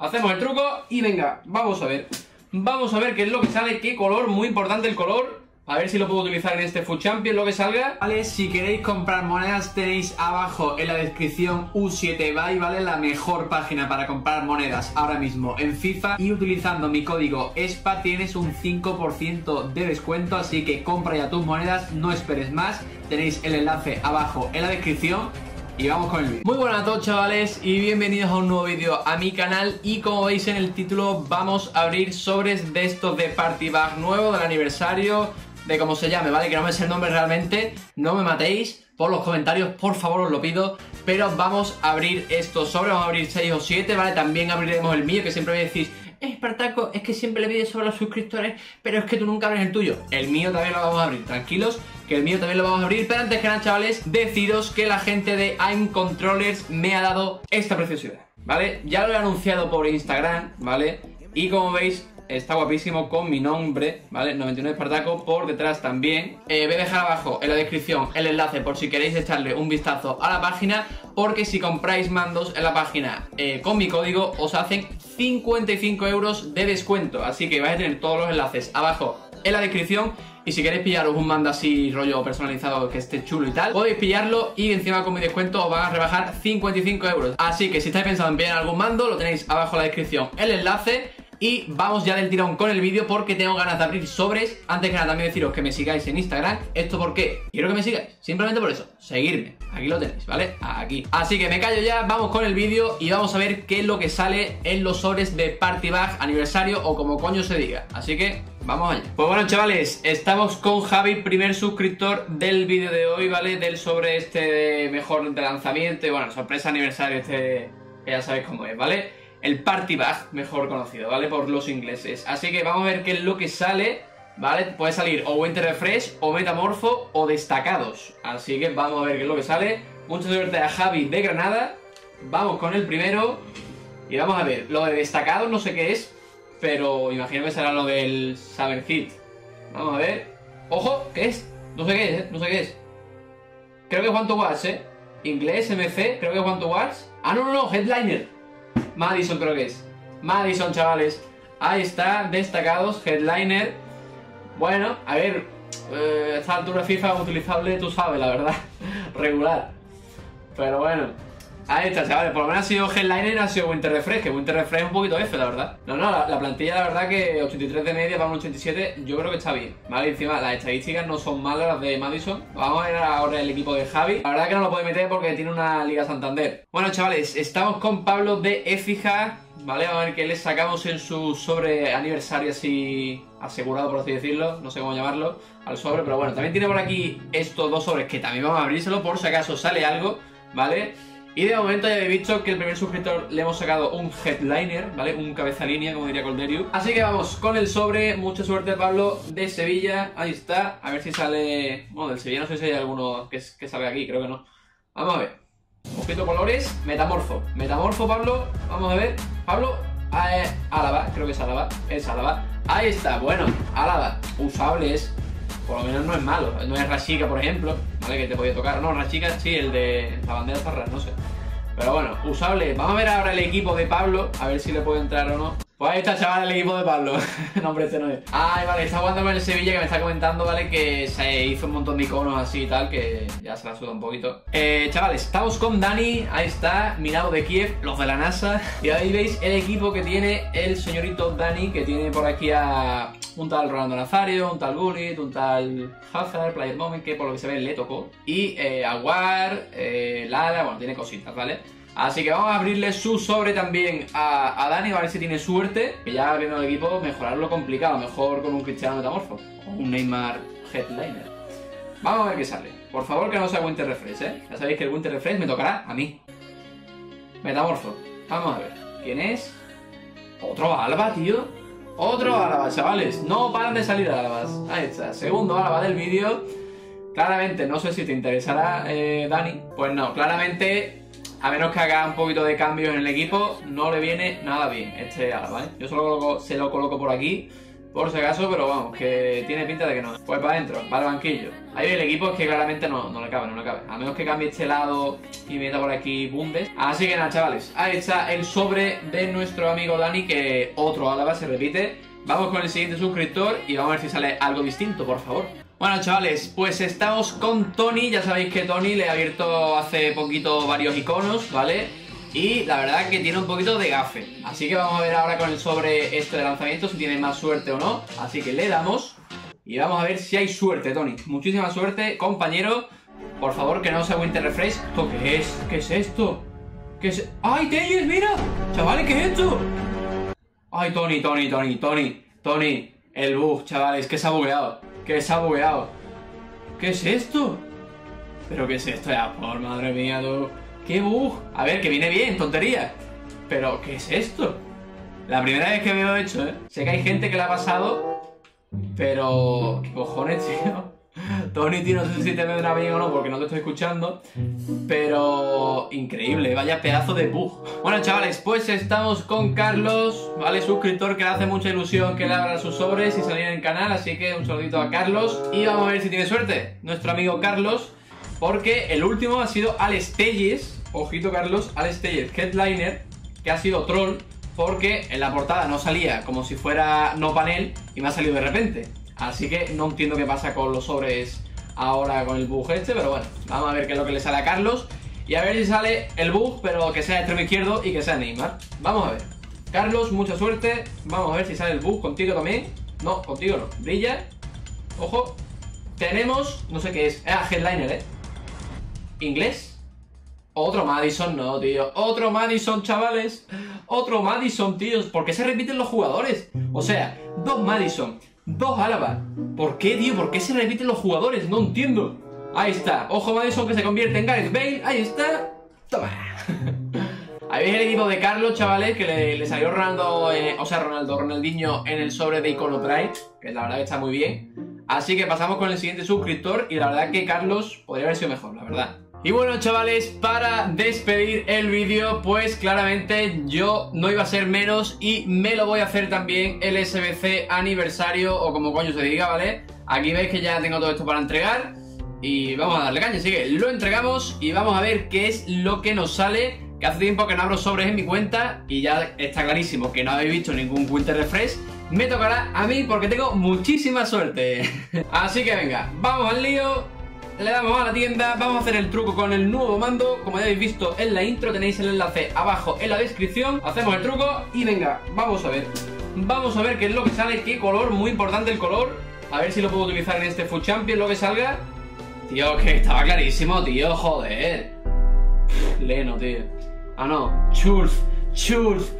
Hacemos el truco y venga, vamos a ver. Vamos a ver qué es lo que sale, qué color, muy importante el color. A ver si lo puedo utilizar en este Food Champion, lo que salga. Vale, si queréis comprar monedas tenéis abajo en la descripción U7 Buy, ¿vale? La mejor página para comprar monedas ahora mismo en FIFA. Y utilizando mi código ESPA tienes un 5% de descuento, así que compra ya tus monedas, no esperes más. Tenéis el enlace abajo en la descripción y vamos con el vídeo. Muy buenas a todos chavales y bienvenidos a un nuevo vídeo a mi canal y como veis en el título vamos a abrir sobres de estos de Party Bag nuevo del aniversario de cómo se llame, ¿vale? Que no me sé el nombre realmente, no me matéis por los comentarios, por favor os lo pido, pero vamos a abrir estos sobres, vamos a abrir 6 o 7, ¿vale? También abriremos el mío, que siempre me decís, Espartaco, es que siempre le pides sobre los suscriptores, pero es que tú nunca abres el tuyo. El mío también lo vamos a abrir, tranquilos, que el mío también lo vamos a abrir, pero antes que nada, chavales, deciros que la gente de I'm Controllers me ha dado esta preciosidad, ¿vale? Ya lo he anunciado por Instagram, ¿vale? Y como veis, está guapísimo con mi nombre, ¿vale? 99 Espartaco por detrás también. Eh, voy a dejar abajo en la descripción el enlace por si queréis echarle un vistazo a la página, porque si compráis mandos en la página eh, con mi código os hacen 55 euros de descuento. Así que vais a tener todos los enlaces abajo en la descripción. Y si queréis pillaros un mando así rollo personalizado que esté chulo y tal, podéis pillarlo y encima con mi descuento os van a rebajar 55 euros. Así que si estáis pensando en pillar algún mando, lo tenéis abajo en la descripción el enlace. Y vamos ya del tirón con el vídeo porque tengo ganas de abrir sobres. Antes que nada también deciros que me sigáis en Instagram. ¿Esto por qué? Quiero que me sigáis. Simplemente por eso. Seguirme. Aquí lo tenéis, ¿vale? Aquí. Así que me callo ya, vamos con el vídeo y vamos a ver qué es lo que sale en los sobres de Party Bag aniversario o como coño se diga. Así que vamos allá. Pues bueno, chavales, estamos con Javi, primer suscriptor del vídeo de hoy, ¿vale? Del sobre este mejor de lanzamiento bueno, sorpresa aniversario este que ya sabéis cómo es, ¿vale? El Party Bag, mejor conocido, ¿vale? Por los ingleses. Así que vamos a ver qué es lo que sale, ¿vale? Puede salir o Winter Refresh, o Metamorfo, o Destacados. Así que vamos a ver qué es lo que sale. Mucha suerte a Javi de Granada. Vamos con el primero. Y vamos a ver, lo de Destacados no sé qué es, pero imagino que será lo del Summer Hit. Vamos a ver. ¡Ojo! ¿Qué es? No sé qué es, ¿eh? No sé qué es. Creo que es to Watch, ¿eh? Inglés, MC, creo que es to Watch. Ah, no, no, no, Headliner. Madison creo que es. Madison, chavales. Ahí está, destacados, headliner. Bueno, a ver, eh, esta altura FIFA utilizable, tú sabes, la verdad. Regular. Pero bueno, Ahí está, chavales. Por lo menos ha sido Headliner ha sido Winter Refresh. Que Winter Refresh es un poquito F, la verdad. No, no, la, plantilla, la verdad, que 83 de media para un 87, yo creo que está bien. Vale, encima las estadísticas no son malas las de Madison. Vamos a ver ahora el equipo de Javi. La verdad que no lo puede meter porque tiene una Liga Santander. Bueno, chavales, estamos con Pablo de Efija. Vale, a ver qué le sacamos en su sobre aniversario así asegurado, por así decirlo. No sé cómo llamarlo al sobre, pero bueno, también tiene por aquí estos dos sobres que también vamos a abrírselo por si acaso sale algo, ¿vale? Y de momento ya habéis visto que el primer suscriptor le hemos sacado un headliner, ¿vale? Un cabeza línea, como diría Colderiu. Así que vamos con el sobre. Mucha suerte, Pablo, de Sevilla. Ahí está. A ver si sale... Bueno, del Sevilla no sé si hay alguno que, que salga aquí, creo que no. Vamos a ver. Objeto colores, metamorfo. Metamorfo, Pablo. Vamos a ver. Pablo, eh, Álava, creo que es Álava. Es Álava. Ahí está, bueno, Álava. Usables. Por lo menos no es malo. No es Rashika, por ejemplo, ¿vale? Que te podía tocar. No, Rashika sí, el de la bandera zarra, no sé. Pero bueno, usable. Vamos a ver ahora el equipo de Pablo, a ver si le puede entrar o no. Pues ahí está, chaval, el equipo de Pablo. no, este no es. Ay, vale, está jugando con el Sevilla que me está comentando, ¿vale? Que se hizo un montón de iconos así y tal, que ya se la suda un poquito. Eh, chavales, estamos con Dani, ahí está, mirado de Kiev, los de la NASA. Y ahí veis el equipo que tiene el señorito Dani, que tiene por aquí a un tal Rolando Nazario, un tal Gullit, un tal Hazard, Player Moment, que por lo que se ve le tocó. Y eh, Aguar, eh, Lara, bueno, tiene cositas, ¿vale? Así que vamos a abrirle su sobre también a, Dani, a ver si tiene suerte. Que ya abriendo el equipo, mejorarlo complicado. Mejor con un Cristiano Metamorfo o un Neymar Headliner. Vamos a ver qué sale. Por favor que no sea Winter Refresh, ¿eh? Ya sabéis que el Winter Refresh me tocará a mí. Metamorfo. Vamos a ver. ¿Quién es? Otro Alba, tío. Otro Álava, chavales. No paran de salir Álabas. Ahí está. Segundo Álava del vídeo. Claramente, no sé si te interesará, eh, Dani. Pues no, claramente a menos que haga un poquito de cambio en el equipo, no le viene nada bien este Álava, ¿eh? Yo se lo, coloco, se lo coloco por aquí, Por si acaso, pero vamos, que tiene pinta de que no. Pues para adentro, para el banquillo. Ahí el equipo es que claramente no, no le cabe, no le cabe. A menos que cambie este lado y meta por aquí Bundes. Así que nada, chavales. Ahí está el sobre de nuestro amigo Dani, que otro Álava se repite. Vamos con el siguiente suscriptor y vamos a ver si sale algo distinto, por favor. Bueno, chavales, pues estamos con Tony. Ya sabéis que Tony le ha abierto hace poquito varios iconos, ¿vale? Y la verdad que tiene un poquito de gafe. Así que vamos a ver ahora con el sobre este de lanzamiento si tiene más suerte o no. Así que le damos y vamos a ver si hay suerte, Tony. Muchísima suerte, compañero. Por favor, que no sea Winter Refresh. ¿Esto qué es? ¿Qué es esto? ¿Qué es? ¡Ay, Teyes, mira! Chavales, ¿qué es esto? Ay, Tony, Tony, Tony, Tony, Tony. El bug, chavales, que se ha bugueado. Que se ha bugueado. ¿Qué es esto? ¿Pero qué es esto ya? Por madre mía, tú. ¡Qué bug! A ver, que viene bien, tontería. Pero, ¿qué es esto? La primera vez que veo hecho, ¿eh? Sé que hay gente que le ha pasado, pero... ¿Qué cojones, tío? Tony, tío, no sé si te vendrá bien o no porque no te estoy escuchando, pero increíble, vaya pedazo de bug. Bueno, chavales, pues estamos con Carlos, ¿vale? Suscriptor que le hace mucha ilusión que le abra sus sobres y salir en el canal, así que un saludito a Carlos y vamos a ver si tiene suerte. Nuestro amigo Carlos, porque el último ha sido Alex Telles, ojito Carlos, Alex Telles, Headliner, que ha sido troll porque en la portada no salía como si fuera no panel y me ha salido de repente. Así que no entiendo qué pasa con los sobres ahora con el bug este, pero bueno, vamos a ver qué es lo que le sale a Carlos. Y a ver si sale el bug, pero que sea extremo izquierdo y que sea Neymar. Vamos a ver. Carlos, mucha suerte. Vamos a ver si sale el bug contigo también. No, contigo no. Brilla. Ojo. Tenemos, no sé qué es. Ah, headliner, ¿eh? ¿Inglés? Otro Madison, no, tío. Otro Madison, chavales. Otro Madison, tíos. ¿Por qué se repiten los jugadores? O sea, dos Madison, dos Álava. ¿Por qué, tío? ¿Por qué se repiten los jugadores? No entiendo. Ahí está. Ojo Madison que se convierte en Gareth Bale. Ahí está. Toma. Ahí veis el equipo de Carlos, chavales, que le, salió Ronaldo, eh, o sea, Ronaldo, Ronaldinho en el sobre de Icono Pride, que la verdad que está muy bien. Así que pasamos con el siguiente suscriptor y la verdad que Carlos podría haber sido mejor, la verdad. Y bueno chavales, para despedir el vídeo, pues claramente yo no iba a ser menos y me lo voy a hacer también el SBC aniversario o como coño se diga, ¿vale? Aquí veis que ya tengo todo esto para entregar y vamos a darle caña, así que lo entregamos y vamos a ver qué es lo que nos sale Que hace tiempo que no abro sobres en mi cuenta y ya está clarísimo que no habéis visto ningún Winter Refresh. Me tocará a mí porque tengo muchísima suerte. Así que venga, vamos al lío le damos a la tienda, vamos a hacer el truco con el nuevo mando, como ya habéis visto en la intro, tenéis el enlace abajo en la descripción, hacemos el truco y venga, vamos a ver, vamos a ver qué es lo que sale, qué color, muy importante el color, a ver si lo puedo utilizar en este Food Champion, lo que salga, tío, que estaba clarísimo, tío, joder, Leno, tío, ah no, Chulf, Chulf,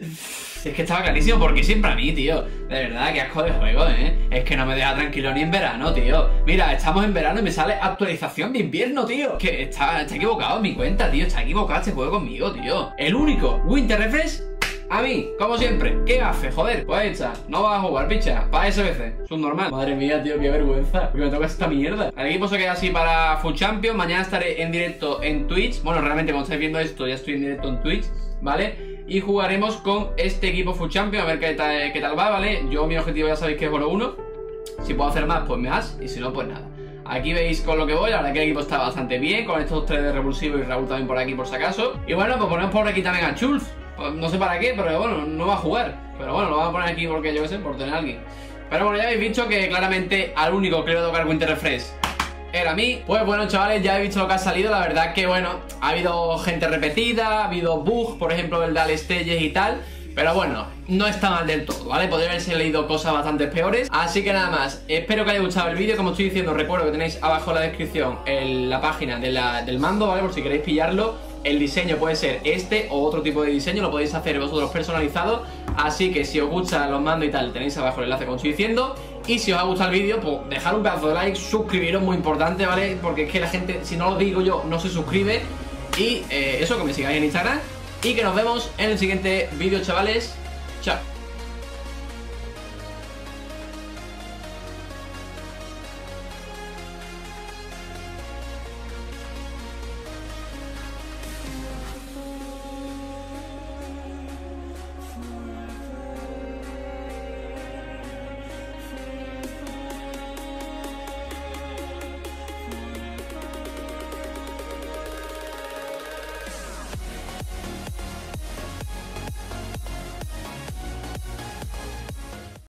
Es que estaba clarísimo, porque siempre a mí, tío. De verdad, qué asco de juego, ¿eh? Es que no me deja tranquilo ni en verano, tío. Mira, estamos en verano y me sale actualización de invierno, tío. Que está, está equivocado en mi cuenta, tío. Está equivocado este juego conmigo, tío. El único Winter Refresh a mí, como siempre, qué gafe, joder. Pues está, no vas a jugar, picha, para SBC, es un normal. Madre mía, tío, qué vergüenza, porque me toca esta mierda. El equipo se queda así para Full Champion. Mañana estaré en directo en Twitch. Bueno, realmente, cuando estáis viendo esto, ya estoy en directo en Twitch, ¿vale? Y jugaremos con este equipo Full Champion a ver qué tal, qué tal va, ¿vale? Yo mi objetivo ya sabéis que es oro 1. Si puedo hacer más, pues das, y si no, pues nada. Aquí veis con lo que voy, la verdad que el equipo está bastante bien, con estos tres de revulsivo y Raúl también por aquí por si acaso. Y bueno, pues ponemos por aquí también a Chulf. Pues no sé para qué, pero bueno, no va a jugar. Pero bueno, lo vamos a poner aquí porque yo qué sé, por tener a alguien. Pero bueno, ya habéis visto que claramente al único que le voy a tocar Winter Refresh era mí. Pues bueno, chavales, ya he visto lo que ha salido. La verdad que, bueno, ha habido gente repetida, ha habido bugs, por ejemplo, el de Stelles y tal. Pero bueno, no está mal del todo, ¿vale? Podría haberse leído cosas bastante peores Así que nada más, espero que haya gustado el vídeo Como estoy diciendo, recuerdo que tenéis abajo en la descripción la página del mando, ¿vale? Por si queréis pillarlo el diseño puede ser este o otro tipo de diseño, lo podéis hacer vosotros personalizado. Así que si os gustan los mandos y tal, tenéis abajo el enlace como estoy diciendo. Y si os ha gustado el vídeo, pues dejar un pedazo de like, suscribiros, muy importante, ¿vale? Porque es que la gente, si no lo digo yo, no se suscribe. Y eh, eso, que me sigáis en Instagram. Y que nos vemos en el siguiente vídeo, chavales. Chao.